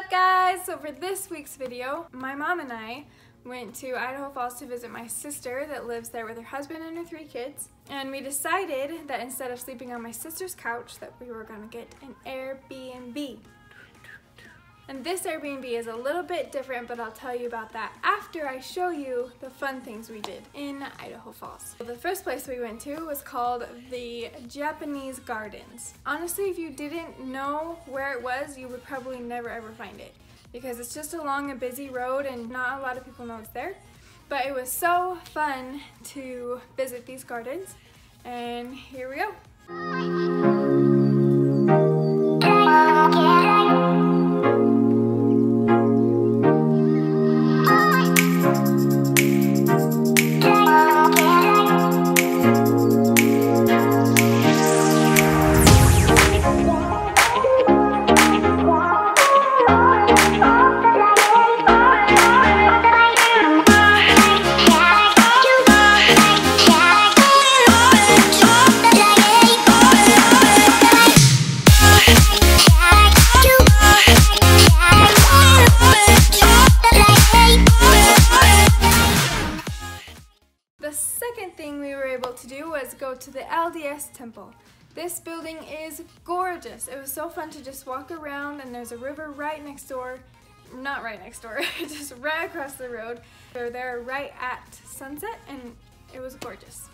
guys, so for this week's video, my mom and I went to Idaho Falls to visit my sister that lives there with her husband and her three kids. And we decided that instead of sleeping on my sister's couch that we were gonna get an Airbnb. And this Airbnb is a little bit different, but I'll tell you about that after I show you the fun things we did in Idaho Falls. The first place we went to was called the Japanese Gardens. Honestly, if you didn't know where it was, you would probably never ever find it because it's just along a busy road and not a lot of people know it's there. But it was so fun to visit these gardens and here we go. Second thing we were able to do was go to the LDS temple. This building is gorgeous. It was so fun to just walk around and there's a river right next door. Not right next door, just right across the road. They're there right at sunset and it was gorgeous.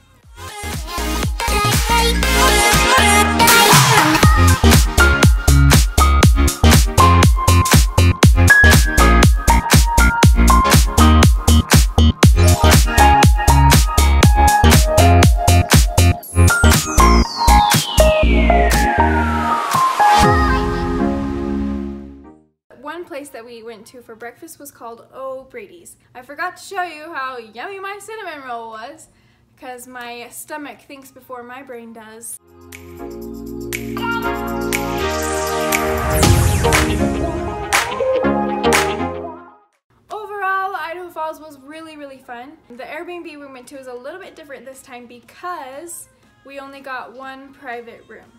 One place that we went to for breakfast was called O'Brady's. I forgot to show you how yummy my cinnamon roll was because my stomach thinks before my brain does. Overall, Idaho Falls was really, really fun. The Airbnb we went to is a little bit different this time because we only got one private room.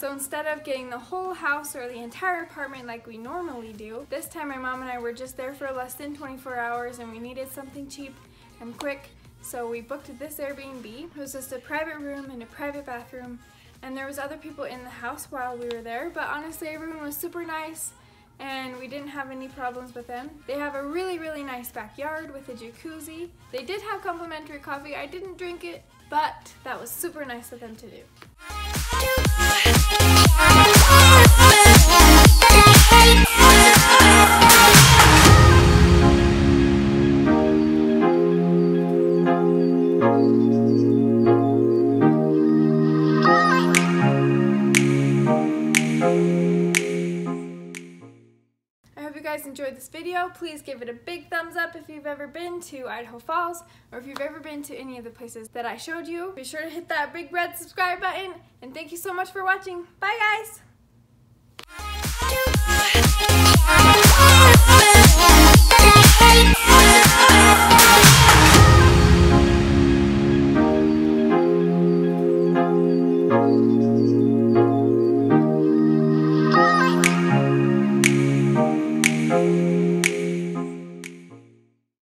So instead of getting the whole house or the entire apartment like we normally do, this time my mom and I were just there for less than 24 hours and we needed something cheap and quick. So we booked this Airbnb. It was just a private room and a private bathroom and there was other people in the house while we were there, but honestly everyone was super nice and we didn't have any problems with them. They have a really, really nice backyard with a jacuzzi. They did have complimentary coffee. I didn't drink it, but that was super nice of them to do. Hope you guys enjoyed this video. Please give it a big thumbs up if you've ever been to Idaho Falls or if you've ever been to any of the places that I showed you. Be sure to hit that big red subscribe button and thank you so much for watching. Bye guys!